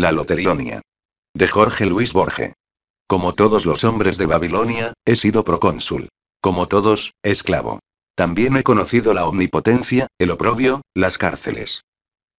La Loterionia. De Jorge Luis Borge. Como todos los hombres de Babilonia, he sido procónsul. Como todos, esclavo. También he conocido la omnipotencia, el oprobio, las cárceles.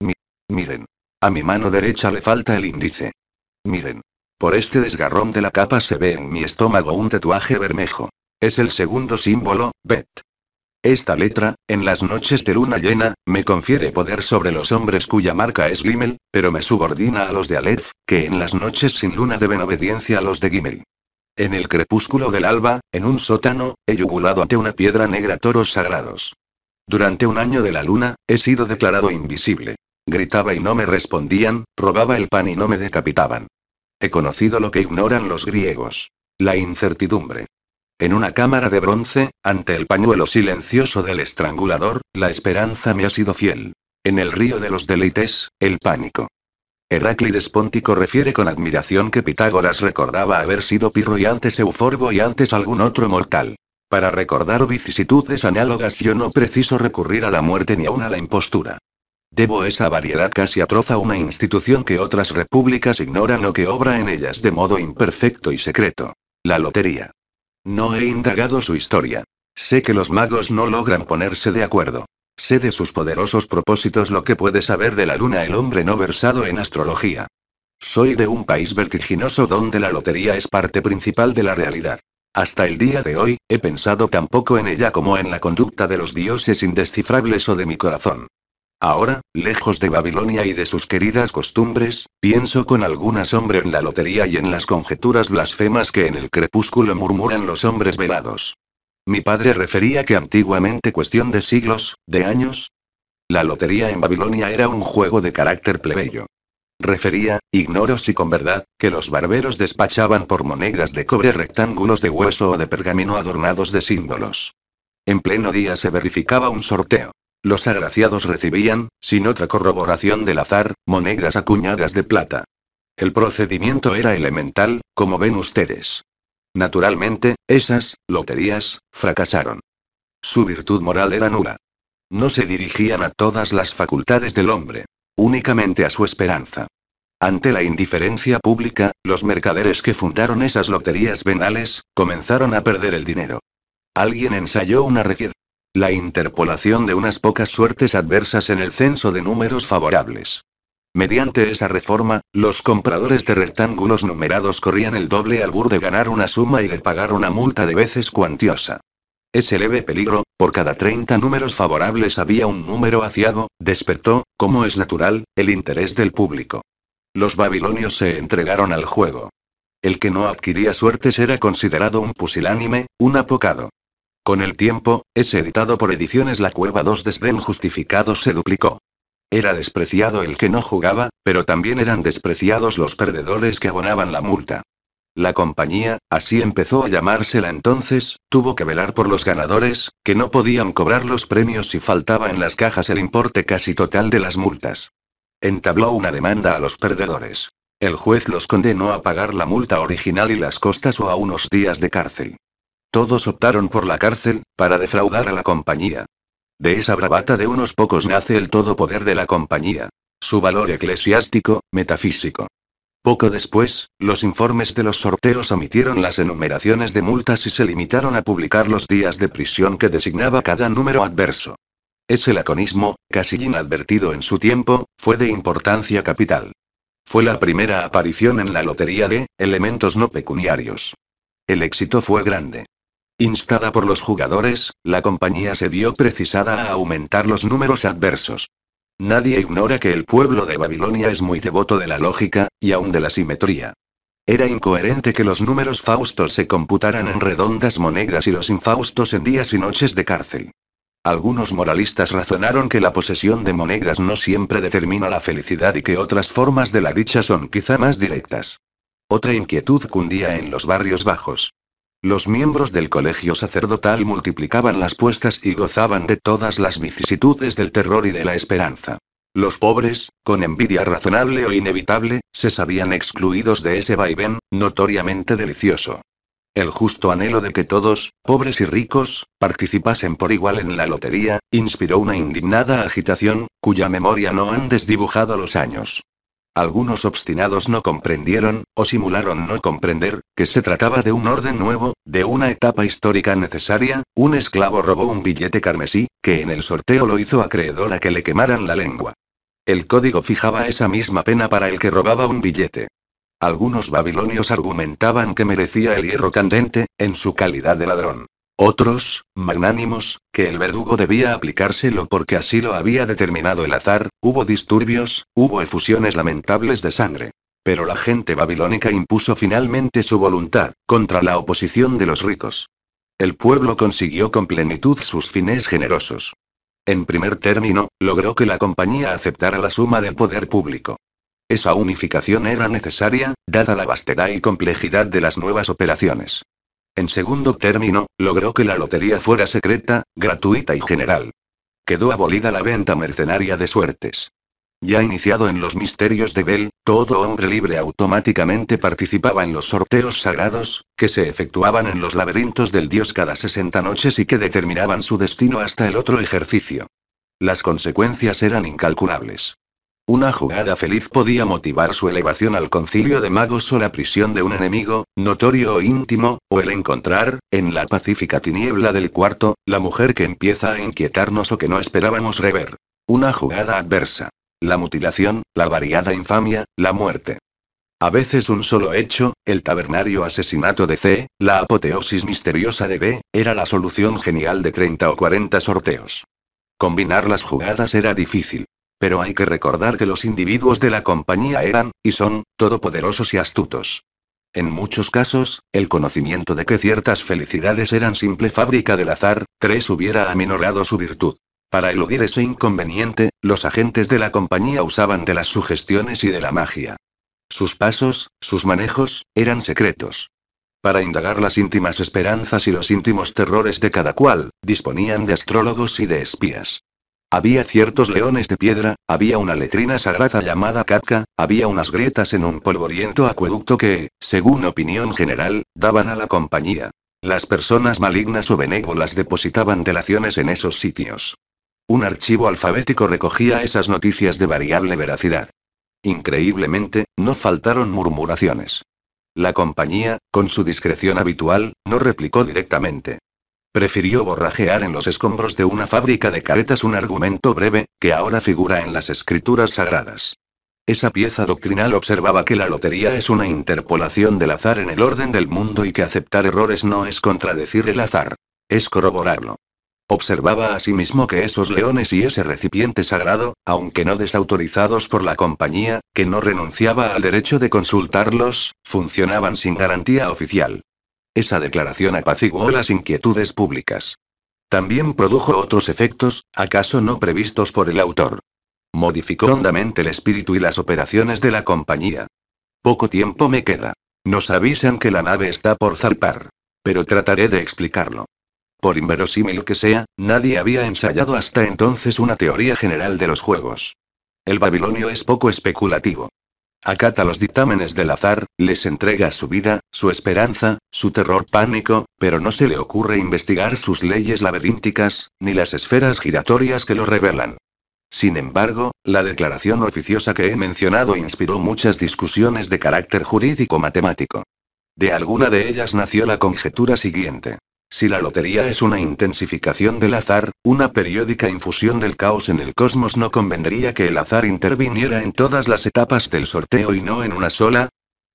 Mi- miren. A mi mano derecha le falta el índice. Miren. Por este desgarrón de la capa se ve en mi estómago un tatuaje bermejo. Es el segundo símbolo, Bet. Esta letra, en las noches de luna llena, me confiere poder sobre los hombres cuya marca es Gimel, pero me subordina a los de Aleph, que en las noches sin luna deben obediencia a los de Gimel. En el crepúsculo del alba, en un sótano, he yugulado ante una piedra negra toros sagrados. Durante un año de la luna, he sido declarado invisible. Gritaba y no me respondían, robaba el pan y no me decapitaban. He conocido lo que ignoran los griegos. La incertidumbre. En una cámara de bronce, ante el pañuelo silencioso del estrangulador, la esperanza me ha sido fiel. En el río de los deleites, el pánico. Heráclides Póntico refiere con admiración que Pitágoras recordaba haber sido Pirro y antes Euforbo y antes algún otro mortal. Para recordar vicisitudes análogas yo no preciso recurrir a la muerte ni aun a la impostura. Debo esa variedad casi atroz a una institución que otras repúblicas ignoran o que obra en ellas de modo imperfecto y secreto. La lotería. No he indagado su historia. Sé que los magos no logran ponerse de acuerdo. Sé de sus poderosos propósitos lo que puede saber de la luna el hombre no versado en astrología. Soy de un país vertiginoso donde la lotería es parte principal de la realidad. Hasta el día de hoy, he pensado tan poco en ella como en la conducta de los dioses indescifrables o de mi corazón. Ahora, lejos de Babilonia y de sus queridas costumbres, pienso con algún asombro en la lotería y en las conjeturas blasfemas que en el crepúsculo murmuran los hombres velados. Mi padre refería que antiguamente cuestión de siglos, de años, la lotería en Babilonia era un juego de carácter plebeyo. Refería, ignoro si con verdad, que los barberos despachaban por monedas de cobre rectángulos de hueso o de pergamino adornados de símbolos. En pleno día se verificaba un sorteo. Los agraciados recibían, sin otra corroboración del azar, monedas acuñadas de plata. El procedimiento era elemental, como ven ustedes. Naturalmente, esas, loterías, fracasaron. Su virtud moral era nula. No se dirigían a todas las facultades del hombre, únicamente a su esperanza. Ante la indiferencia pública, los mercaderes que fundaron esas loterías venales, comenzaron a perder el dinero. Alguien ensayó una requier. La interpolación de unas pocas suertes adversas en el censo de números favorables. Mediante esa reforma, los compradores de rectángulos numerados corrían el doble albur de ganar una suma y de pagar una multa de veces cuantiosa. Ese leve peligro, por cada 30 números favorables había un número aciago, despertó, como es natural, el interés del público. Los babilonios se entregaron al juego. El que no adquiría suertes era considerado un pusilánime, un apocado. Con el tiempo, ese editado por Ediciones La Cueva 2 desdén justificado se duplicó. Era despreciado el que no jugaba, pero también eran despreciados los perdedores que abonaban la multa. La compañía, así empezó a llamársela entonces, tuvo que velar por los ganadores, que no podían cobrar los premios si faltaba en las cajas el importe casi total de las multas. Entabló una demanda a los perdedores. El juez los condenó a pagar la multa original y las costas o a unos días de cárcel. Todos optaron por la cárcel, para defraudar a la compañía. De esa bravata de unos pocos nace el todo poder de la compañía. Su valor eclesiástico, metafísico. Poco después, los informes de los sorteos omitieron las enumeraciones de multas y se limitaron a publicar los días de prisión que designaba cada número adverso. Ese laconismo, casi inadvertido en su tiempo, fue de importancia capital. Fue la primera aparición en la lotería de elementos no pecuniarios. El éxito fue grande. Instada por los jugadores, la compañía se vio precisada a aumentar los números adversos. Nadie ignora que el pueblo de Babilonia es muy devoto de la lógica, y aún de la simetría. Era incoherente que los números faustos se computaran en redondas monedas y los infaustos en días y noches de cárcel. Algunos moralistas razonaron que la posesión de monedas no siempre determina la felicidad y que otras formas de la dicha son quizá más directas. Otra inquietud cundía en los barrios bajos. Los miembros del colegio sacerdotal multiplicaban las puestas y gozaban de todas las vicisitudes del terror y de la esperanza. Los pobres, con envidia razonable o inevitable, se sabían excluidos de ese vaivén, notoriamente delicioso. El justo anhelo de que todos, pobres y ricos, participasen por igual en la lotería, inspiró una indignada agitación, cuya memoria no han desdibujado los años. Algunos obstinados no comprendieron, o simularon no comprender, que se trataba de un orden nuevo, de una etapa histórica necesaria, un esclavo robó un billete carmesí, que en el sorteo lo hizo acreedor a que le quemaran la lengua. El código fijaba esa misma pena para el que robaba un billete. Algunos babilonios argumentaban que merecía el hierro candente, en su calidad de ladrón. Otros, magnánimos, que el verdugo debía aplicárselo porque así lo había determinado el azar, hubo disturbios, hubo efusiones lamentables de sangre. Pero la gente babilónica impuso finalmente su voluntad, contra la oposición de los ricos. El pueblo consiguió con plenitud sus fines generosos. En primer término, logró que la compañía aceptara la suma del poder público. Esa unificación era necesaria, dada la vastedad y complejidad de las nuevas operaciones. En segundo término, logró que la lotería fuera secreta, gratuita y general. Quedó abolida la venta mercenaria de suertes. Ya iniciado en los misterios de Bel, todo hombre libre automáticamente participaba en los sorteos sagrados, que se efectuaban en los laberintos del dios cada 60 noches y que determinaban su destino hasta el otro ejercicio. Las consecuencias eran incalculables. Una jugada feliz podía motivar su elevación al concilio de magos o la prisión de un enemigo, notorio o íntimo, o el encontrar, en la pacífica tiniebla del cuarto, la mujer que empieza a inquietarnos o que no esperábamos rever. Una jugada adversa. La mutilación, la variada infamia, la muerte. A veces un solo hecho, el tabernario asesinato de C, la apoteosis misteriosa de B, era la solución genial de 30 o 40 sorteos. Combinar las jugadas era difícil. Pero hay que recordar que los individuos de la compañía eran, y son, todopoderosos y astutos. En muchos casos, el conocimiento de que ciertas felicidades eran simple fábrica del azar, tres hubiera aminorado su virtud. Para eludir ese inconveniente, los agentes de la compañía usaban de las sugestiones y de la magia. Sus pasos, sus manejos, eran secretos. Para indagar las íntimas esperanzas y los íntimos terrores de cada cual, disponían de astrólogos y de espías. Había ciertos leones de piedra, había una letrina sagrada llamada Katka, había unas grietas en un polvoriento acueducto que, según opinión general, daban a la compañía. Las personas malignas o benévolas depositaban delaciones en esos sitios. Un archivo alfabético recogía esas noticias de variable veracidad. Increíblemente, no faltaron murmuraciones. La compañía, con su discreción habitual, no replicó directamente. Prefirió borrajear en los escombros de una fábrica de caretas un argumento breve, que ahora figura en las escrituras sagradas. Esa pieza doctrinal observaba que la lotería es una interpolación del azar en el orden del mundo y que aceptar errores no es contradecir el azar. Es corroborarlo. Observaba asimismo que esos leones y ese recipiente sagrado, aunque no desautorizados por la compañía, que no renunciaba al derecho de consultarlos, funcionaban sin garantía oficial. Esa declaración apaciguó las inquietudes públicas. También produjo otros efectos, acaso no previstos por el autor. Modificó hondamente el espíritu y las operaciones de la compañía. Poco tiempo me queda. Nos avisan que la nave está por zarpar. Pero trataré de explicarlo. Por inverosímil que sea, nadie había ensayado hasta entonces una teoría general de los juegos. El babilonio es poco especulativo. Acata los dictámenes del azar, les entrega su vida, su esperanza, su terror pánico, pero no se le ocurre investigar sus leyes laberínticas, ni las esferas giratorias que lo revelan. Sin embargo, la declaración oficiosa que he mencionado inspiró muchas discusiones de carácter jurídico-matemático. De alguna de ellas nació la conjetura siguiente. Si la lotería es una intensificación del azar, una periódica infusión del caos en el cosmos, ¿no convendría que el azar interviniera en todas las etapas del sorteo y no en una sola?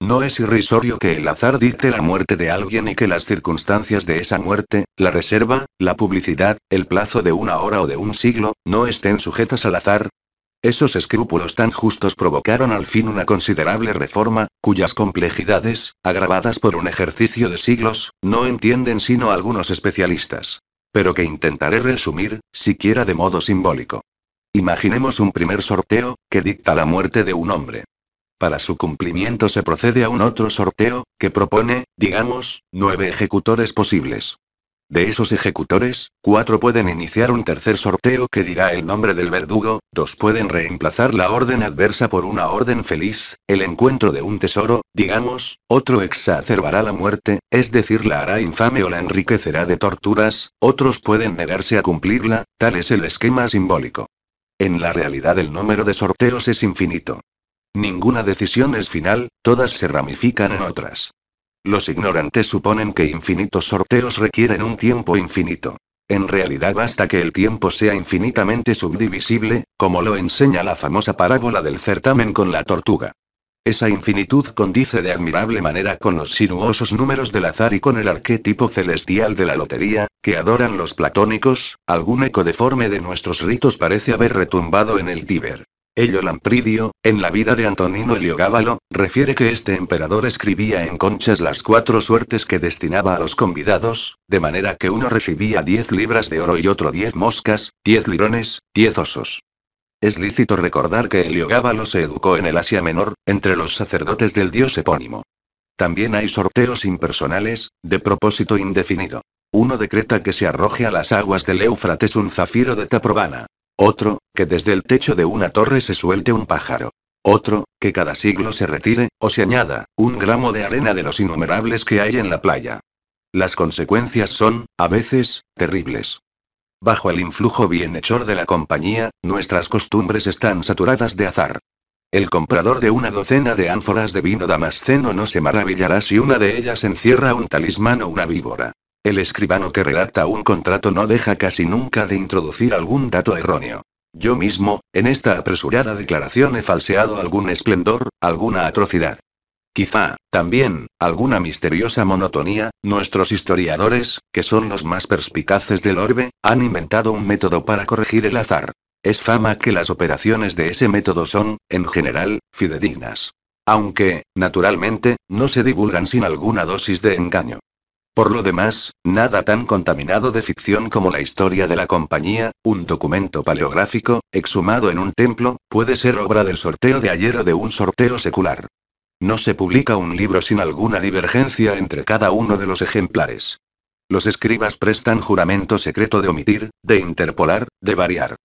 ¿No es irrisorio que el azar dicte la muerte de alguien y que las circunstancias de esa muerte, la reserva, la publicidad, el plazo de una hora o de un siglo, no estén sujetas al azar? Esos escrúpulos tan justos provocaron al fin una considerable reforma, cuyas complejidades, agravadas por un ejercicio de siglos, no entienden sino algunos especialistas. Pero que intentaré resumir, siquiera de modo simbólico. Imaginemos un primer sorteo, que dicta la muerte de un hombre. Para su cumplimiento se procede a un otro sorteo, que propone, digamos, nueve ejecutores posibles. De esos ejecutores, cuatro pueden iniciar un tercer sorteo que dirá el nombre del verdugo, dos pueden reemplazar la orden adversa por una orden feliz, el encuentro de un tesoro, digamos, otro exacerbará la muerte, es decir, la hará infame o la enriquecerá de torturas, otros pueden negarse a cumplirla, tal es el esquema simbólico. En la realidad el número de sorteos es infinito. Ninguna decisión es final, todas se ramifican en otras. Los ignorantes suponen que infinitos sorteos requieren un tiempo infinito. En realidad basta que el tiempo sea infinitamente subdivisible, como lo enseña la famosa parábola del certamen con la tortuga. Esa infinitud condice de admirable manera con los sinuosos números del azar y con el arquetipo celestial de la lotería, que adoran los platónicos, algún eco deforme de nuestros ritos parece haber retumbado en el Tíber. Ello Lampridio, en la vida de Antonino Heliogábalo, refiere que este emperador escribía en conchas las cuatro suertes que destinaba a los convidados, de manera que uno recibía diez libras de oro y otro diez moscas, diez lirones, diez osos. Es lícito recordar que Heliogábalo se educó en el Asia Menor, entre los sacerdotes del dios epónimo. También hay sorteos impersonales, de propósito indefinido. Uno decreta que se arroje a las aguas del Éufrates un zafiro de Taprobana. Otro, que desde el techo de una torre se suelte un pájaro. Otro, que cada siglo se retire, o se añada, un gramo de arena de los innumerables que hay en la playa. Las consecuencias son, a veces, terribles. Bajo el influjo bienhechor de la compañía, nuestras costumbres están saturadas de azar. El comprador de una docena de ánforas de vino damasceno no se maravillará si una de ellas encierra un talismán o una víbora. El escribano que redacta un contrato no deja casi nunca de introducir algún dato erróneo. Yo mismo, en esta apresurada declaración he falseado algún esplendor, alguna atrocidad. Quizá, también, alguna misteriosa monotonía, nuestros historiadores, que son los más perspicaces del orbe, han inventado un método para corregir el azar. Es fama que las operaciones de ese método son, en general, fidedignas. Aunque, naturalmente, no se divulgan sin alguna dosis de engaño. Por lo demás, nada tan contaminado de ficción como la historia de la compañía, un documento paleográfico, exhumado en un templo, puede ser obra del sorteo de ayer o de un sorteo secular. No se publica un libro sin alguna divergencia entre cada uno de los ejemplares. Los escribas prestan juramento secreto de omitir, de interpolar, de variar.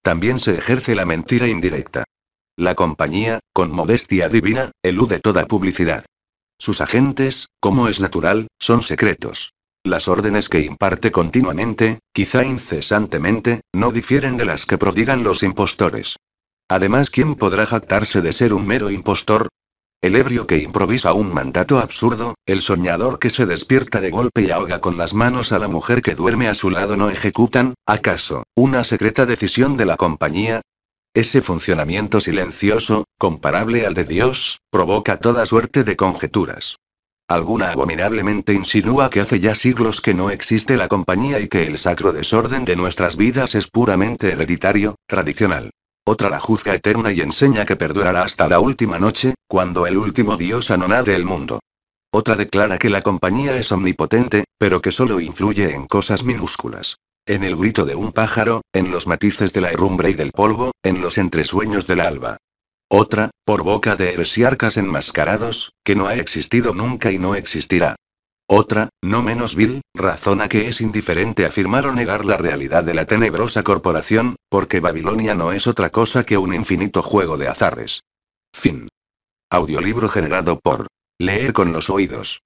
También se ejerce la mentira indirecta. La compañía, con modestia divina, elude toda publicidad. Sus agentes, como es natural, son secretos. Las órdenes que imparte continuamente, quizá incesantemente, no difieren de las que prodigan los impostores. Además, ¿quién podrá jactarse de ser un mero impostor? El ebrio que improvisa un mandato absurdo, el soñador que se despierta de golpe y ahoga con las manos a la mujer que duerme a su lado no ejecutan, acaso, una secreta decisión de la compañía, ese funcionamiento silencioso, comparable al de Dios, provoca toda suerte de conjeturas. Alguna abominablemente insinúa que hace ya siglos que no existe la compañía y que el sacro desorden de nuestras vidas es puramente hereditario, tradicional. Otra la juzga eterna y enseña que perdurará hasta la última noche, cuando el último Dios anonade el mundo. Otra declara que la compañía es omnipotente, pero que solo influye en cosas minúsculas. En el grito de un pájaro, en los matices de la herrumbre y del polvo, en los entresueños del alba. Otra, por boca de heresiarcas enmascarados, que no ha existido nunca y no existirá. Otra, no menos vil, razona que es indiferente afirmar o negar la realidad de la tenebrosa corporación, porque Babilonia no es otra cosa que un infinito juego de azares. Fin. Audiolibro generado por Leer con los oídos.